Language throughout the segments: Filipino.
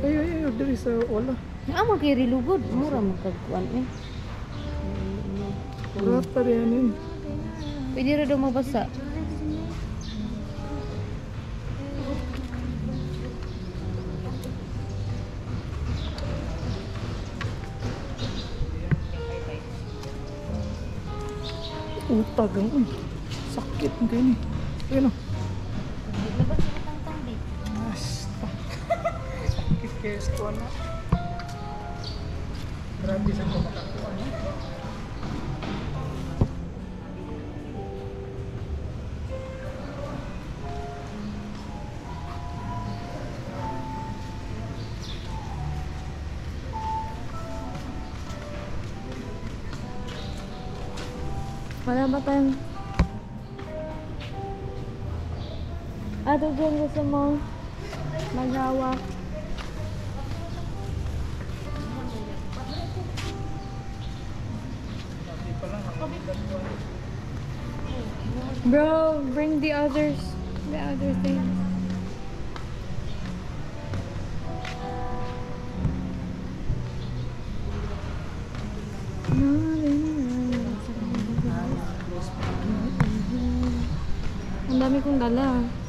Ay, ay, ay, diri sa wala. Amo kay rilugod, mura mo kagkuan eh. Lahat pa rin yun. Pwede ra daw mabasa. Utag ang uy. Sakit ang kayo ni. Ayun o. Sakit kayo sa kuwan na. Grabe sa kumakakuan na. Wala ba tayong... Ato dyan gusto mo magawa. Bro, bring the others. The other things. Ang dami kong dala.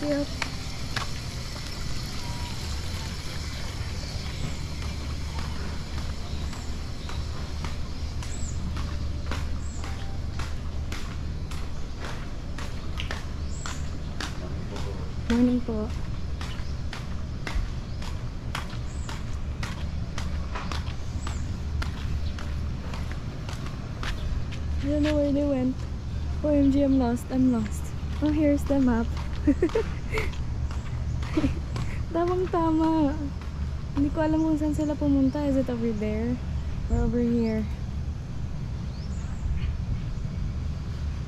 Yep. Morning po. I don't know where they went. OMG, I'm lost. I'm lost. Oh, here's the map. Tamang tama. Hindi ko alam kung saan sila pumunta. Is it over there? Or over here?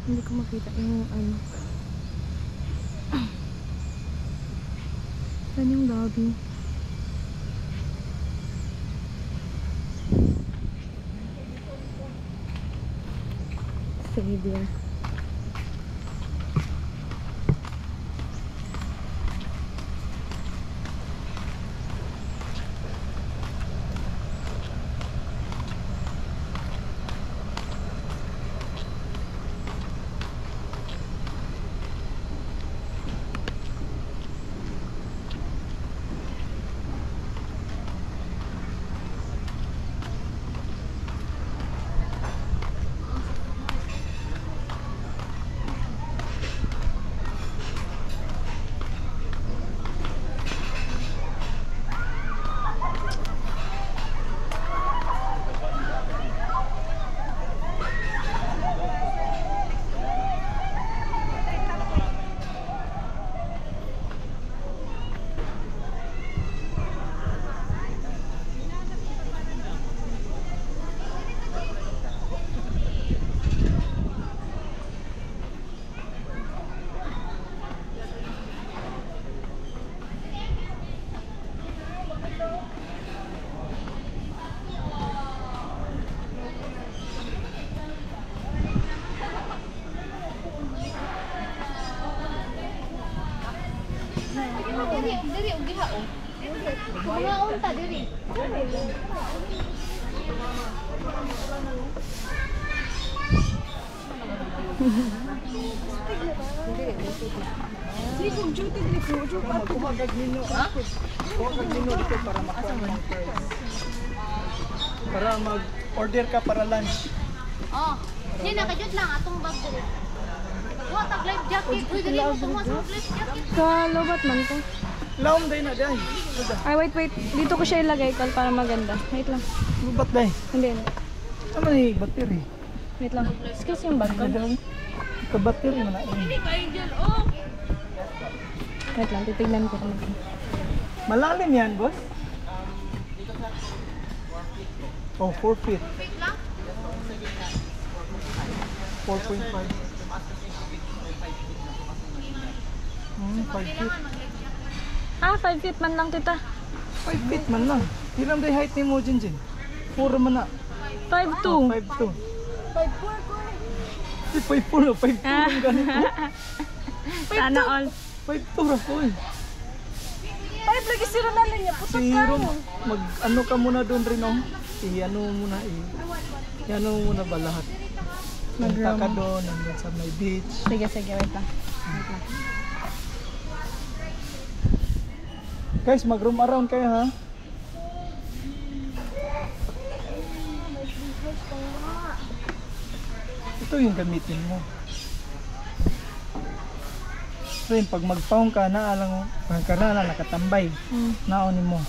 Hindi ko makita yung ano. Saan yung lobby? Savior. Mga unta diri. Kumagag nino. Kumagag nino dito para makuha mo ang price. Para mag-order ka para lunch. Oh. Di nakajut lang atong bag diri. Wa tag life jacket. Uy, dali mo tong sa life jacket. Kalobat man to. Laom day na day. Ay, wait, wait. Dito ko siya ilagay, Kal, para maganda. Wait lang. Lubat day. Hindi, hindi. Ano ni battery? Wait lang. Excuse yung bag ko. Ka battery man na. Wait lang, titignan ko. kung- Malalim yan, boss. Oh, 4 feet. 4.5. Hmm, 5 feet. Ah, 5 feet man lang, tita. 5 feet man lang. Ilang day height ni mo, Jinjin? 4 man na. 5'2". 5'2". 5'4". 5'4". 5'2". Ah. ang ganito. Sana all. 5'2". ra ko eh. 5 lagi sila na lang niya. Si Ron, mag ano ka muna doon rin oh. I-ano mo muna i i-ano mo muna ba lahat? Punta ka doon, nandun sa may beach. Sige, sige, wait lang. Wait lang. Guys, mag-room around kayo ha. Ito yung gamitin mo. Rin, pag magpaong ka, naalang, pag ka na nakatambay, Hmm. naonin mo.